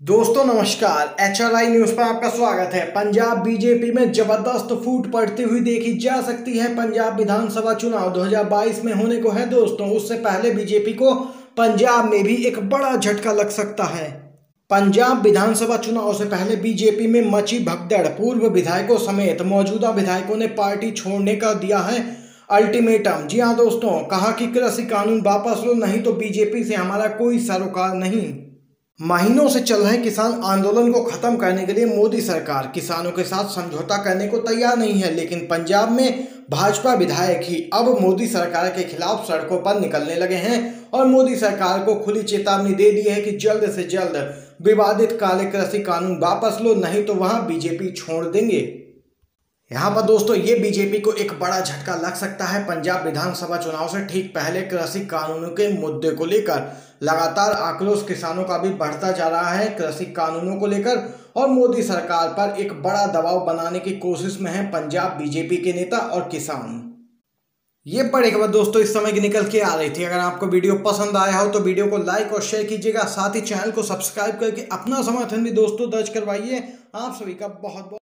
दोस्तों, नमस्कार। H R I news पर आपका स्वागत है। पंजाब बीजेपी में ज़बरदस्त फूट पड़ती हुई देखी जा सकती है। पंजाब विधानसभा चुनाव 2022 में होने को है दोस्तों। उससे पहले बीजेपी को पंजाब में भी एक बड़ा झटका लग सकता है। पंजाब विधानसभा चुनाव से पहले बीजेपी में मची भगदड़। पूर्व विधायकों समेत मौजूदा विधायकों ने पार्टी छोड़ने का दिया है अल्टीमेटम। जी हाँ दोस्तों, कहा कि कृषि कानून वापस लो, नहीं तो बीजेपी से हमारा कोई सरोकार नहीं। महीनों से चल रहे किसान आंदोलन को खत्म करने के लिए मोदी सरकार किसानों के साथ समझौता करने को तैयार नहीं है, लेकिन पंजाब में भाजपा विधायक ही अब मोदी सरकार के खिलाफ सड़कों पर निकलने लगे हैं और मोदी सरकार को खुली चेतावनी दे दी है कि जल्द से जल्द विवादित काले कृषि कानून वापस लो, नहीं तो वहाँ बीजेपी छोड़ देंगे। यहाँ पर दोस्तों, ये बीजेपी को एक बड़ा झटका लग सकता है। पंजाब विधानसभा चुनाव से ठीक पहले कृषि कानूनों के मुद्दे को लेकर लगातार आक्रोश किसानों का भी बढ़ता जा रहा है। कृषि कानूनों को लेकर और मोदी सरकार पर एक बड़ा दबाव बनाने की कोशिश में है पंजाब बीजेपी के नेता और किसान। ये बड़े खबर दोस्तों, इस समय की निकल के आ रही थी। अगर आपको वीडियो पसंद आया हो तो वीडियो को लाइक और शेयर कीजिएगा। साथ ही चैनल को सब्सक्राइब करके अपना समर्थन भी दोस्तों दर्ज करवाइए। आप सभी का बहुत बहुत